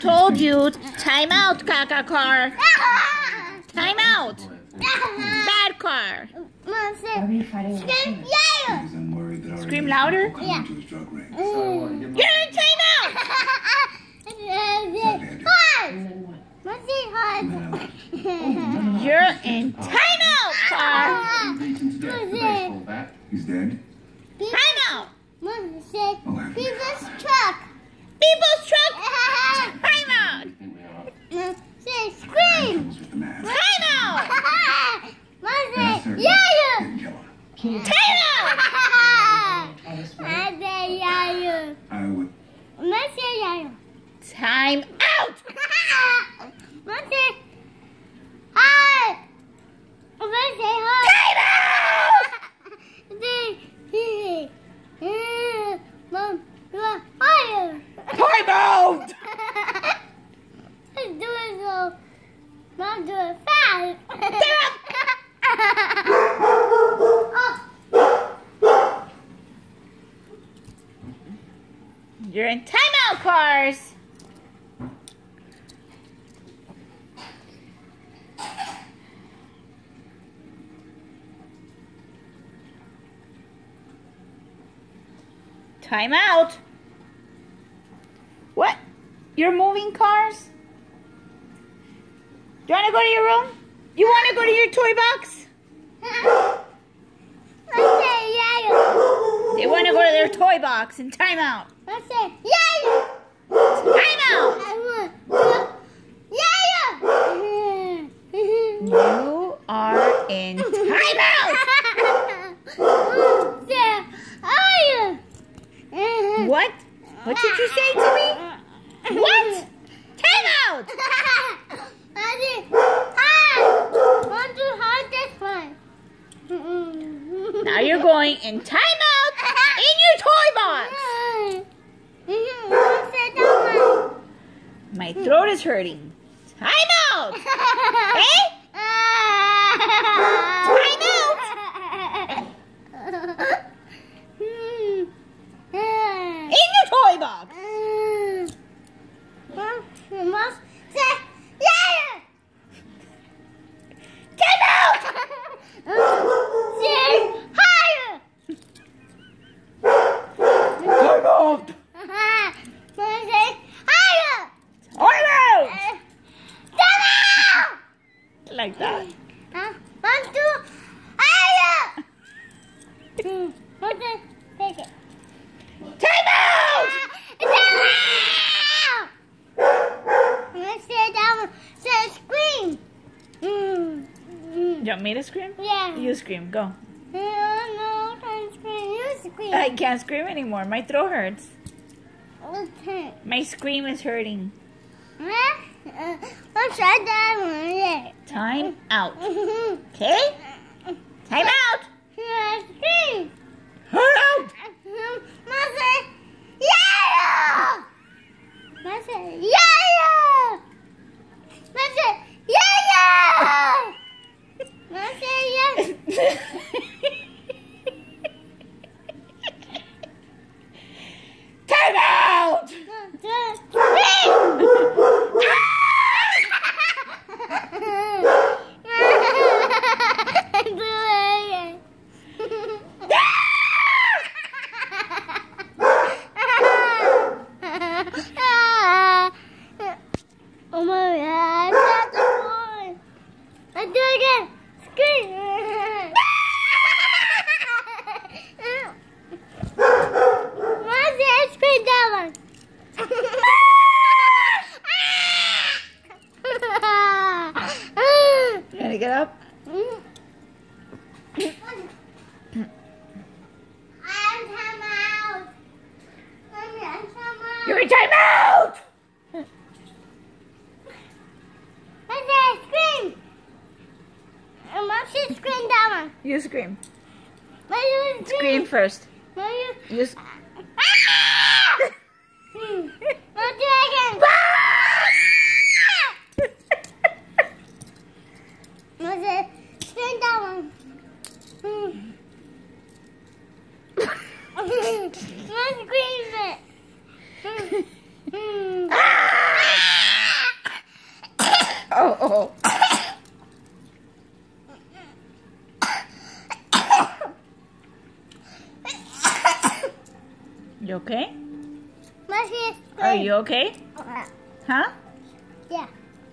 told you, time out, Kaka car. Time out. Bad car. Mom Why said, were you fighting with scream, him? yeah! Because I'm worried that our Scream louder? people Yeah. into his drug ring. So I want to give my- You're in time out. Hard! And then what? Mom said hard. Now, You're in time out, car. Reason to death. The baseball bat. he's dead? Time out. Mom said, Oh, heaven. Pipo's truck. Pipo's truck. Time out. Everything we are. Mom said, I had scream! troubles with the mask. Time out. Mom Mask said, surgery yeah! Didn't kill her. Can't Time out. All this way. Mom said, yeah! I would. Mom said, yeah! Time out. Mom said, hi! Mom said, hi! Time out. Mom, you are higher! Time out. Let's do it so. Mom, do it fast! oh. You're in timeout, cars. Time out. What? You're moving cars? Do you want to go to your room? You want to go to your toy box? They want to go to their toy box and time out. Mom said, yeah! Time out. I yeah! You are in time out. Mom said, higher! What? What did you say to me? What? Time out. I did hard. Want to hard this one. Now you're going in timeout in your toy box. Mom said that My throat is hurting. Timeout. one. Hey? Time. In your toy box. Like that. Huh? One, two! Hmm. One, two, take it. Time out. Down! Let's say that one. Say scream. Mm. Mm. You want me to scream? Yeah. You scream. Go. No, no, don't scream. You scream. I can't scream anymore. My throat hurts. Okay. My scream is hurting. Huh? Let's try that one. Yeah. Time out. Okay? Time out. Time out. Mother, yeah! Mother, yeah! Mother, yeah! Mother, yeah! Time out. Oh my god, that's the one. Let's do it again. Scream. What's the scream that one? You want to get up? I'm time out. I'm time out. You're in time out. What's that scream? Um, I should scream that one. You scream. You scream? Scream first. You? You Hmm. Do it again. What's it? Scream that one. Hmm. Let's scream it. Hmm. Hmm. Oh. You okay? Are you okay? Huh? Yeah.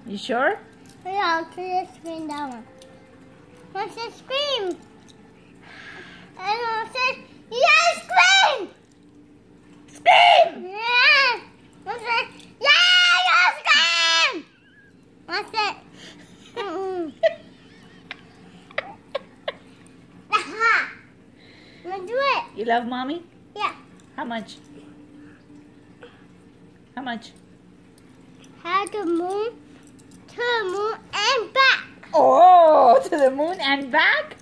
You sure? Yeah, to the screen that one. What's the scream? And I said, yeah, scream! Scream! Yeah! What's it? Yeah, yeah, scream! What's it? Mm-mm. Aha! Let's do it. You love mommy? How much? How much? How to moon, to the moon and back. Oh, to the moon and back?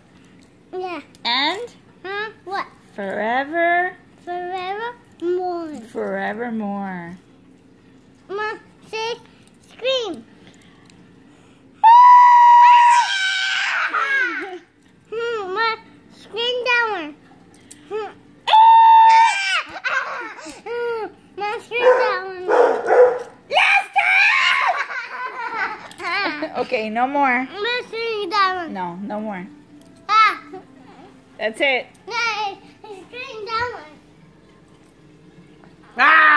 Yeah. And Huh? What? forever, Forever more. forevermore. Mom, say scream. Hmm, Mom, scream down. Hmm. Hmm, Mom, scream down. Okay, no more. Mom, scream down. No, no more. Ah, That's it. no, scream down. Ah!